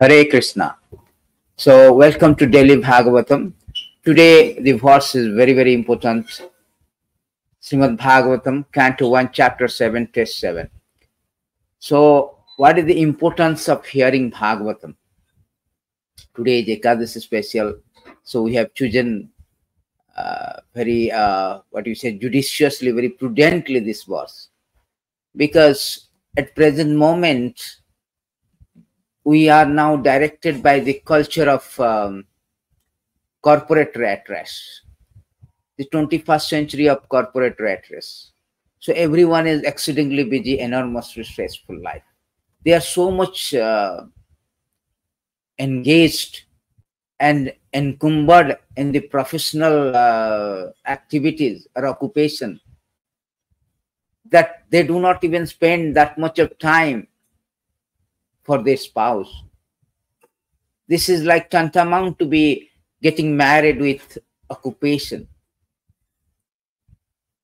Hare Krishna. So, welcome to Daily Bhagavatam. Today, the verse is very, very important. Srimad Bhagavatam, Canto 1, Chapter 7, Text 7. So, what is the importance of hearing Bhagavatam? Today is special. So, we have chosen uh, very, uh, what you say, judiciously, very prudently this verse. Because at present moment, we are now directed by the culture of um, corporate rat race, the 21st century of corporate rat race. So everyone is exceedingly busy, enormously stressful life. They are so much uh, engaged and encumbered in the professional uh, activities or occupation that they do not even spend that much of time for their spouse. This is like tantamount to be getting married with occupation.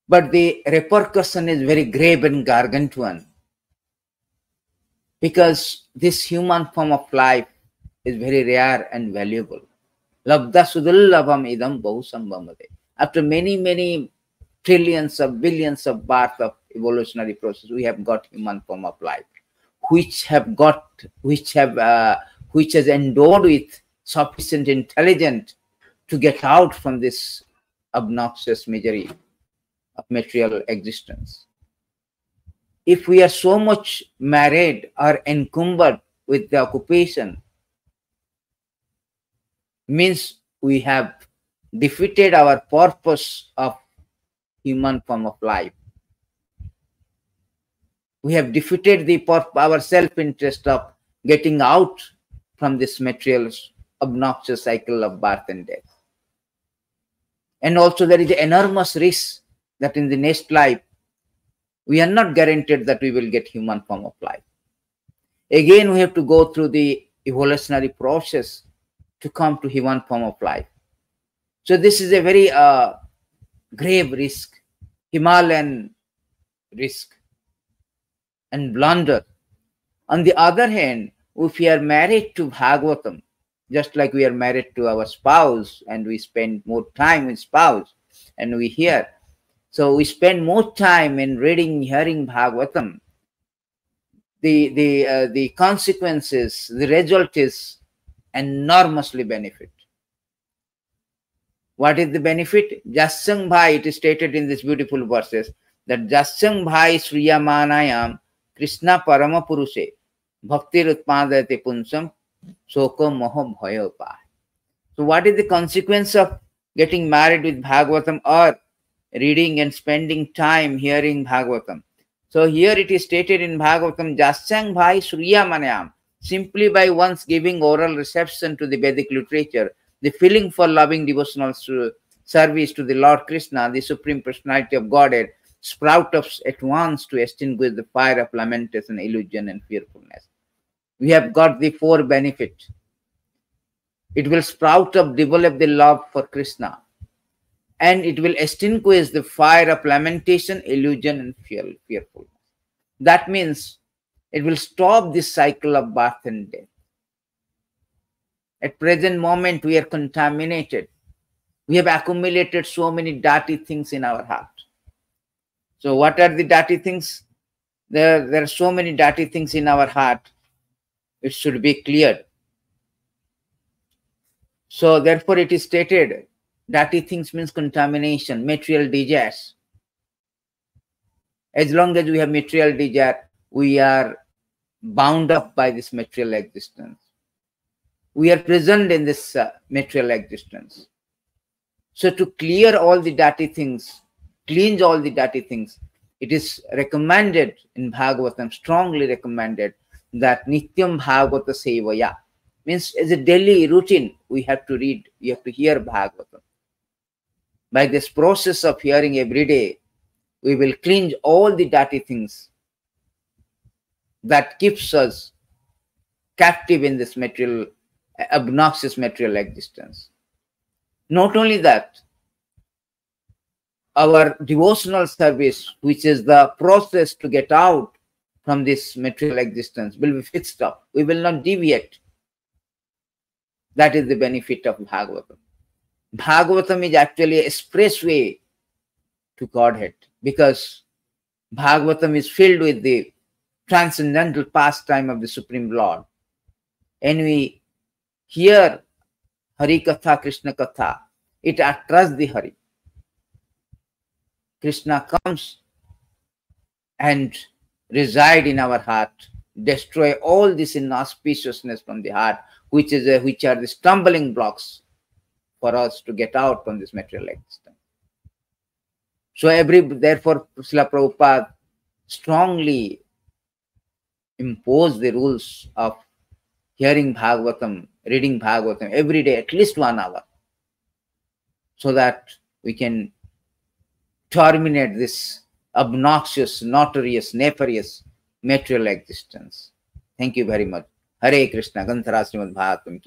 But the repercussion is very grave and gargantuan because this human form of life is very rare and valuable. Labda sudullabham idam bahusambhamade. After many, many trillions of billions of birth of evolutionary process, we have got human form of life which have got which have uh, which has endowed with sufficient intelligence to get out from this obnoxious misery of material existence. If we are so much married or encumbered with the occupation means we have defeated our purpose of human form of life we have defeated the our self-interest of getting out from this material obnoxious cycle of birth and death. And also there is enormous risk that in the next life, we are not guaranteed that we will get human form of life. Again, we have to go through the evolutionary process to come to human form of life. So this is a very uh, grave risk, Himalayan risk and blunder. On the other hand, if we are married to Bhagavatam, just like we are married to our spouse and we spend more time with spouse and we hear, so we spend more time in reading, hearing Bhagavatam, the, the, uh, the consequences, the result is enormously benefit. What is the benefit? Jasang Bhai, it is stated in these beautiful verses that Jasang Bhai Sriyamanayam Krishna परम पुरुषे भक्ति उत्पादयते पुंसम शोक मोह भय उपाय so what is the consequence of getting married with Bhagavatam और reading and spending time hearing Bhagavatam so here it is stated in Bhagavatam जास्यांग भाई श्रीया मनयाम simply by once giving aural reception to the Vedic literature the feeling for loving devotional service to the Lord Krishna the supreme personality of Godhead sprout up at once to extinguish the fire of lamentation, illusion, and fearfulness. We have got the four benefits. It will sprout up, develop the love for Krishna, and it will extinguish the fire of lamentation, illusion, and fear, fearfulness. That means it will stop this cycle of birth and death. At present moment, we are contaminated. We have accumulated so many dirty things in our heart so what are the dirty things? There, there are so many dirty things in our heart. It should be cleared. So therefore it is stated, dirty things means contamination, material desires. As long as we have material desire, we are bound up by this material existence. We are present in this uh, material existence. So to clear all the dirty things, cleanse all the dirty things. It is recommended in Bhagavatam, strongly recommended, that Nityam Bhagavata Sevaya means as a daily routine, we have to read, we have to hear Bhagavatam. By this process of hearing every day, we will cleanse all the dirty things that keeps us captive in this material, eh, obnoxious material existence. Not only that, our devotional service, which is the process to get out from this material existence, will be fixed up. We will not deviate. That is the benefit of Bhagavatam. Bhagavatam is actually a expressway to Godhead because Bhagavatam is filled with the transcendental pastime of the Supreme Lord. And we hear Hari Katha, Krishna Katha, it attracts the Hari. Krishna comes and reside in our heart, destroy all this inauspiciousness from the heart, which is a, which are the stumbling blocks for us to get out from this material existence. So every therefore Srila Prabhupada strongly imposed the rules of hearing Bhagavatam, reading Bhagavatam every day, at least one hour, so that we can terminate this obnoxious, notorious, nefarious material existence. Thank you very much. Hare Krishna, Ganthara Srimad Bhagavatam.